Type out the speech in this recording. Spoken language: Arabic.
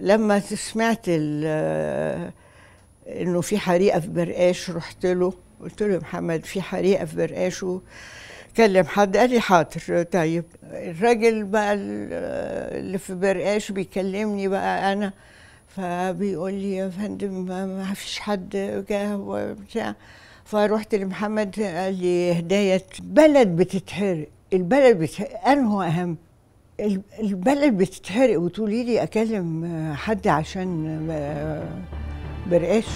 لما سمعت إنه في حريقه في برقاش رحت له قلت له محمد في حريقه في برقاش كلم حد قال لي حاضر. طيب الراجل بقى ال- اللي في برقاش بيكلمني بقى أنا فبيقول لي يا فندم ما فيش حد جه وبتاع فروحت لمحمد قال لي هداية بلد بتتحرق البلد بتتحرق انه أهم. البلد بتتحرق وتقولي لي أكلم حد عشان برقاش.